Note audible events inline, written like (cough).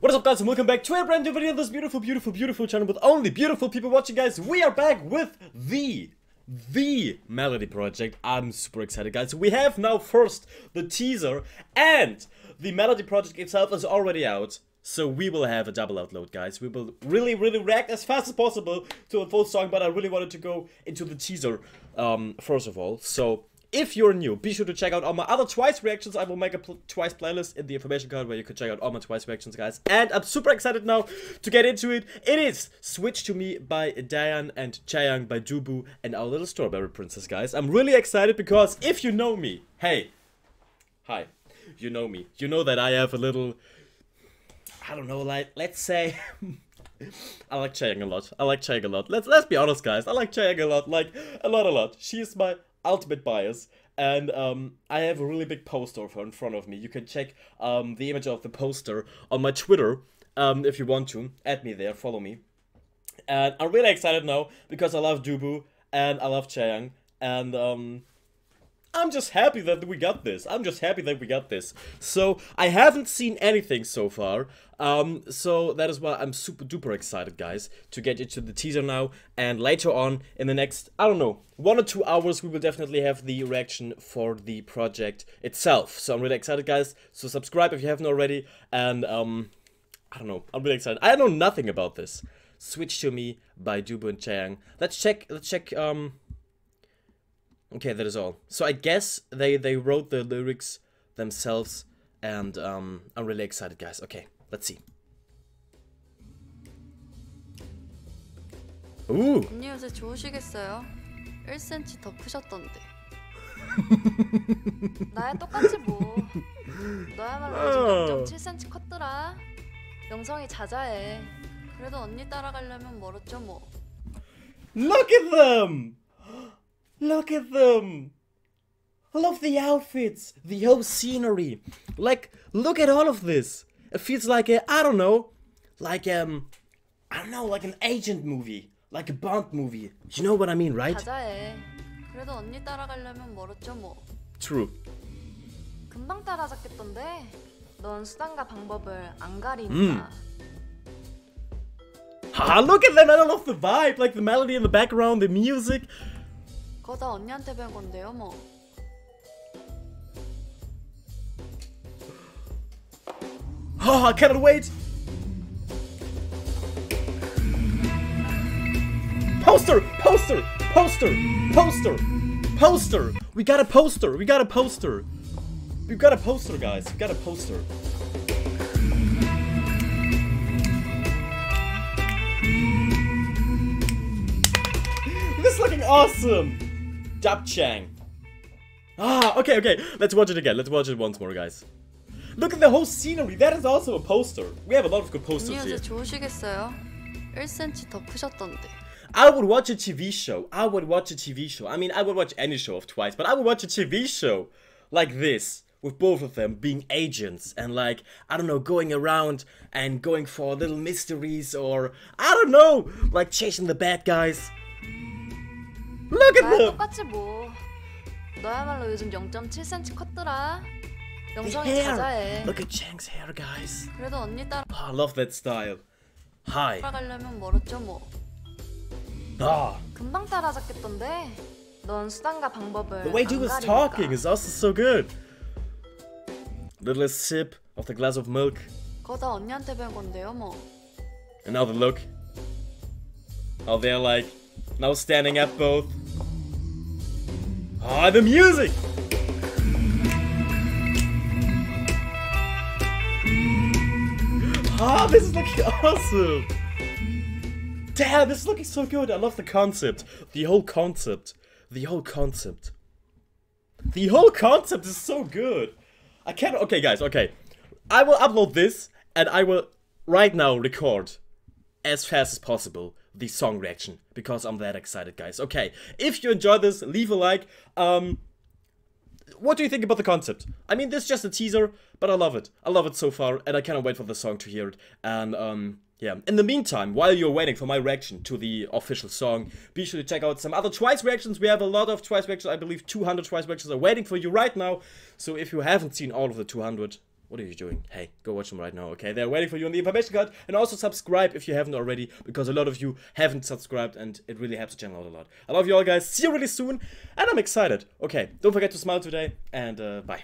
What is up guys and welcome back to a brand new video on this beautiful, beautiful, beautiful channel with only beautiful people watching guys. We are back with the, the Melody Project. I'm super excited guys. We have now first the teaser and the Melody Project itself is already out. So we will have a double outload guys. We will really, really react as fast as possible to a full song but I really wanted to go into the teaser um, first of all. So if you're new, be sure to check out all my other Twice reactions. I will make a pl Twice playlist in the information card where you can check out all my Twice reactions, guys. And I'm super excited now to get into it. It is Switch to Me by Dahyun and Chaeyoung by Dubu and our little Strawberry Princess, guys. I'm really excited because if you know me, hey, hi, you know me. You know that I have a little, I don't know, like, let's say... (laughs) I like Chaeyoung a lot. I like Chaeyoung a lot. Let's let's be honest, guys. I like Chaeyoung a lot. Like a lot, a lot. She is my ultimate bias and um, I have a really big poster of her in front of me. You can check um, the image of the poster on my Twitter um, if you want to. Add me there, follow me. And I'm really excited now because I love Dubu and I love Chaeyoung and um, I'm just happy that we got this. I'm just happy that we got this. So, I haven't seen anything so far. Um, so that is why I'm super duper excited, guys, to get into the teaser now. And later on, in the next, I don't know, one or two hours, we will definitely have the reaction for the project itself. So I'm really excited, guys. So subscribe if you haven't already. And, um, I don't know, I'm really excited. I know nothing about this. Switch to Me by Dubu and Chaeyoung. Let's check, let's check, um... Okay, that is all. So I guess they, they wrote the lyrics themselves, and um, I'm really excited, guys. Okay, let's see. Ooh! 언니 요새 좋으시겠어요? 1cm 더 크셨던데. 나야 똑같지 뭐. 너야말로 요즘 0.7cm 컸더라. 명성이 자자해. 그래도 언니 따라가려면 멀었죠 뭐. Look at them! Look at them! I love the outfits, the whole scenery. Like, look at all of this. It feels like a, I don't know, like um, I don't know, like an agent movie, like a Bond movie. You know what I mean, right? 자자해. 그래도 언니 따라가려면 멀었죠 뭐. True. 금방 따라잡겠던데. 넌 수단과 방법을 안 가리니까. Ah, look at them! I love the vibe, like the melody in the background, the music. 그거 다 언니한테 배운 건데요 뭐. Oh, I cannot wait! Poster! Poster! Poster! Poster! Poster! We got a poster! We got a poster! We've got a poster, guys. We got a poster. This is looking awesome! Chang. Ah, okay, okay. Let's watch it again. Let's watch it once more, guys. Look at the whole scenery. That is also a poster. We have a lot of good 언니 posters 요새 here. 좋으시겠어요? 1cm 더 크셨던데. I would watch a TV show. I would watch a TV show. I mean, I would watch any show of Twice, but I would watch a TV show like this with both of them being agents and like I don't know, going around and going for little mysteries or I don't know, like chasing the bad guys. Look at them. 똑같지 뭐. 너야말로 요즘 0.7cm 컸더라. 영성이 자자해. Look at Chaeng's hair, guys. 그래도 언니 따라. I love that style. Hi. 따라가려면 멀었죠 뭐. 나. 금방 따라잡겠던데. 넌 수단과 방법을. The way he was talking is also so good. Little sip of the glass of milk. 거다 언니한테 배운 건데요 뭐. Another look. How they're like now standing up both. Ah, the music! Ah, this is looking (laughs) awesome! Damn, this is looking so good. I love the concept. The whole concept. The whole concept. The whole concept is so good. I can't. Okay, guys, okay. I will upload this and I will right now record as fast as possible the song reaction because I'm that excited, guys. Okay, if you enjoyed this, leave a like. Um, what do you think about the concept? I mean, this is just a teaser, but I love it. I love it so far, and I cannot wait for the song to hear it. And um, yeah. In the meantime, while you're waiting for my reaction to the official song, be sure to check out some other Twice reactions. We have a lot of Twice reactions. I believe 200 Twice reactions are waiting for you right now. So if you haven't seen all of the 200, What are you doing? Hey, go watch them right now, okay? They're waiting for you on the information card. And also subscribe if you haven't already, because a lot of you haven't subscribed and it really helps the channel out a lot. I love you all, guys. See you really soon. And I'm excited. Okay, don't forget to smile today, and uh, bye.